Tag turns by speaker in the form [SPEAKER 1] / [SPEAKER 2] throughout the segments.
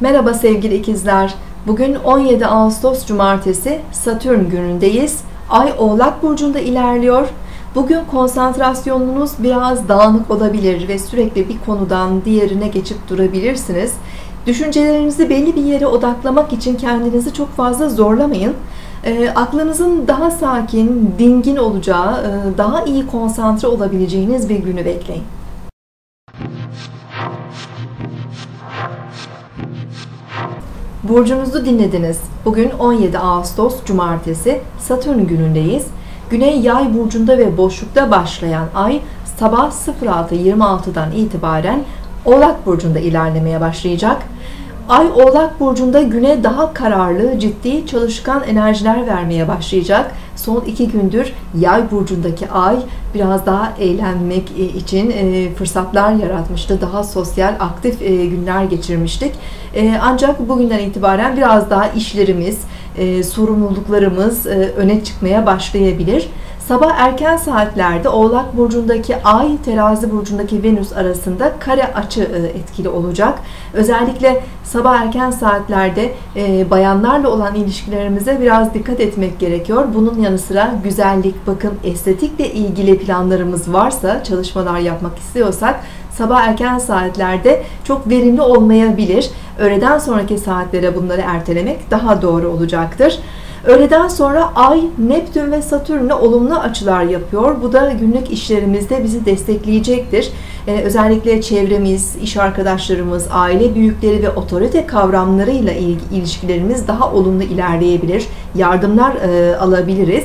[SPEAKER 1] Merhaba sevgili ikizler. Bugün 17 Ağustos Cumartesi Satürn günündeyiz. Ay Oğlak Burcu'nda ilerliyor. Bugün konsantrasyonunuz biraz dağınık olabilir ve sürekli bir konudan diğerine geçip durabilirsiniz. Düşüncelerinizi belli bir yere odaklamak için kendinizi çok fazla zorlamayın. E, aklınızın daha sakin, dingin olacağı, e, daha iyi konsantre olabileceğiniz bir günü bekleyin. Burcunuzu dinlediniz. Bugün 17 Ağustos Cumartesi Satürn günündeyiz. Güney Yay burcunda ve boşlukta başlayan ay sabah 06.26'dan itibaren Oğlak burcunda ilerlemeye başlayacak. Ay Oğlak burcunda güne daha kararlı, ciddi, çalışkan enerjiler vermeye başlayacak. Son iki gündür Yay burcundaki ay biraz daha eğlenmek e, için e, fırsatlar yaratmıştı. Daha sosyal, aktif e, günler geçirmiştik. Ancak bugünden itibaren biraz daha işlerimiz, sorumluluklarımız öne çıkmaya başlayabilir. Sabah erken saatlerde Oğlak Burcu'ndaki Ay, Terazi Burcu'ndaki Venüs arasında kare açı etkili olacak. Özellikle sabah erken saatlerde bayanlarla olan ilişkilerimize biraz dikkat etmek gerekiyor. Bunun yanı sıra güzellik, bakım, estetikle ilgili planlarımız varsa, çalışmalar yapmak istiyorsak sabah erken saatlerde çok verimli olmayabilir. Öğleden sonraki saatlere bunları ertelemek daha doğru olacaktır. Öğleden sonra Ay, Neptün ve Satürn'le olumlu açılar yapıyor. Bu da günlük işlerimizde bizi destekleyecektir. Ee, özellikle çevremiz, iş arkadaşlarımız, aile büyükleri ve otorite kavramlarıyla ilişkilerimiz daha olumlu ilerleyebilir. Yardımlar e, alabiliriz.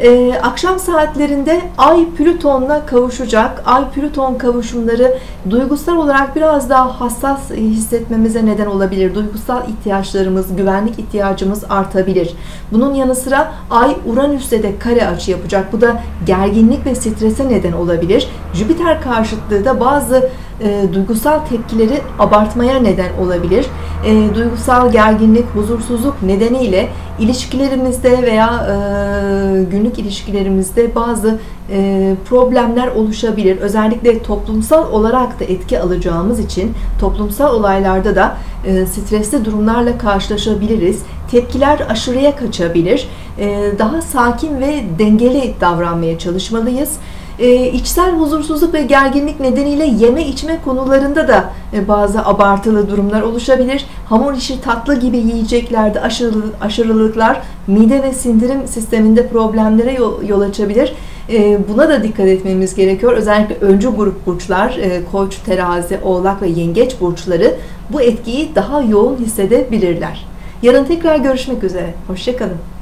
[SPEAKER 1] Ee, akşam saatlerinde Ay Plüton'la kavuşacak. Ay Plüton kavuşumları duygusal olarak biraz daha hassas hissetmemize neden olabilir. Duygusal ihtiyaçlarımız, güvenlik ihtiyacımız artabilir. Bunun yanı sıra Ay Uranüs'te de kare açı yapacak. Bu da gerginlik ve strese neden olabilir. Jüpiter karşıtlığı da bazı e, duygusal tepkileri abartmaya neden olabilir. E, duygusal gerginlik, huzursuzluk nedeniyle ilişkilerimizde veya e, günlük ilişkilerimizde bazı e, problemler oluşabilir. Özellikle toplumsal olarak da etki alacağımız için toplumsal olaylarda da e, stresli durumlarla karşılaşabiliriz. Tepkiler aşırıya kaçabilir. E, daha sakin ve dengeli davranmaya çalışmalıyız e, içsel huzursuzluk ve gerginlik nedeniyle yeme içme konularında da e, bazı abartılı durumlar oluşabilir. Hamur işi tatlı gibi yiyeceklerde aşırı, aşırılıklar mide ve sindirim sisteminde problemlere yol, yol açabilir. E, buna da dikkat etmemiz gerekiyor. Özellikle öncü grup burçlar, e, koç, terazi, oğlak ve yengeç burçları bu etkiyi daha yoğun hissedebilirler. Yarın tekrar görüşmek üzere. Hoşçakalın.